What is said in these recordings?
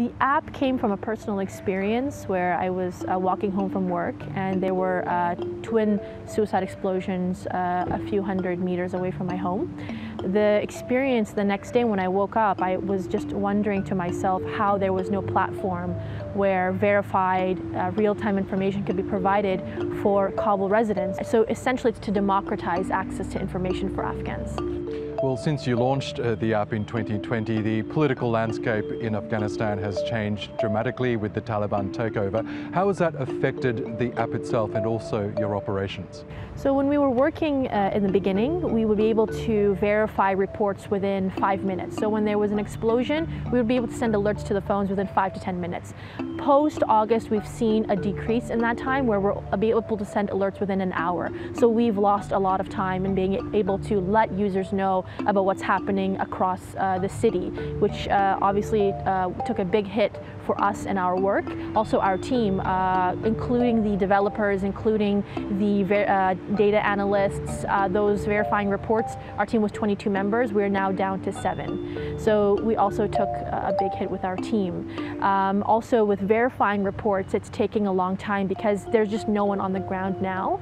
The app came from a personal experience where I was uh, walking home from work and there were uh, twin suicide explosions uh, a few hundred meters away from my home. The experience the next day when I woke up, I was just wondering to myself how there was no platform where verified uh, real-time information could be provided for Kabul residents. So essentially it's to democratize access to information for Afghans. Well, since you launched uh, the app in 2020, the political landscape in Afghanistan has changed dramatically with the Taliban takeover. How has that affected the app itself and also your operations? So when we were working uh, in the beginning, we would be able to verify reports within five minutes. So when there was an explosion, we would be able to send alerts to the phones within five to 10 minutes. Post August, we've seen a decrease in that time where we're able to send alerts within an hour. So we've lost a lot of time in being able to let users know about what's happening across uh, the city, which uh, obviously uh, took a big hit for us and our work. Also our team, uh, including the developers, including the uh, data analysts, those verifying reports, our team was 22 members, we're now down to seven. So we also took a big hit with our team. Um, also with verifying reports, it's taking a long time because there's just no one on the ground now.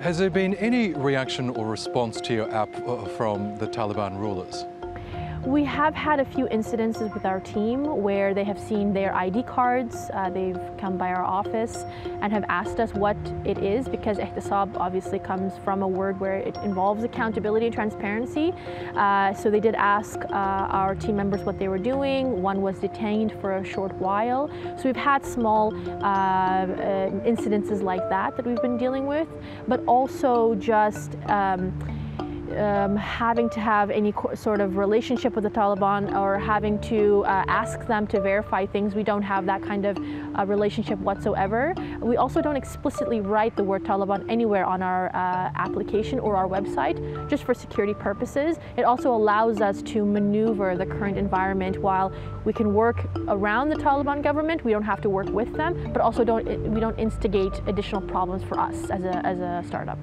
Has there been any reaction or response to your app uh, from the Taliban rulers? We have had a few incidences with our team where they have seen their ID cards, uh, they've come by our office and have asked us what it is because Ehtesaab obviously comes from a word where it involves accountability and transparency. Uh, so they did ask uh, our team members what they were doing. One was detained for a short while. So we've had small uh, uh, incidences like that that we've been dealing with, but also just um, um, having to have any sort of relationship with the Taliban or having to uh, ask them to verify things. We don't have that kind of uh, relationship whatsoever. We also don't explicitly write the word Taliban anywhere on our uh, application or our website, just for security purposes. It also allows us to maneuver the current environment while we can work around the Taliban government. We don't have to work with them, but also don't we don't instigate additional problems for us as a, as a startup.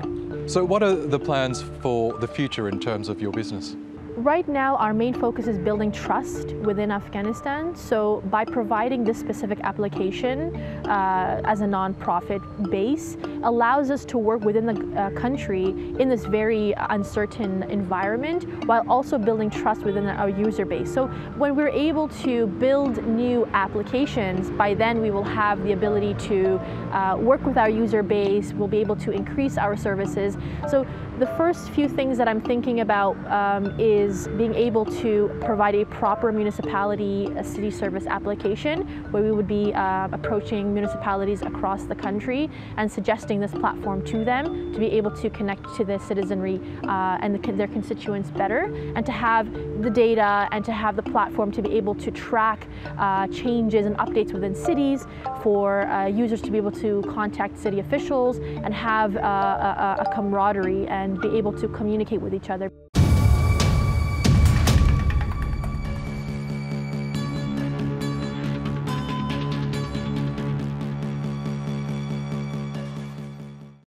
So what are the plans for the future in terms of your business? Right now, our main focus is building trust within Afghanistan. So by providing this specific application uh, as a nonprofit base, allows us to work within the uh, country in this very uncertain environment while also building trust within our user base. So when we're able to build new applications, by then we will have the ability to uh, work with our user base, we'll be able to increase our services. So the first few things that I'm thinking about um, is is being able to provide a proper municipality a city service application where we would be uh, approaching municipalities across the country and suggesting this platform to them to be able to connect to the citizenry uh, and the, their constituents better and to have the data and to have the platform to be able to track uh, changes and updates within cities for uh, users to be able to contact city officials and have uh, a, a camaraderie and be able to communicate with each other.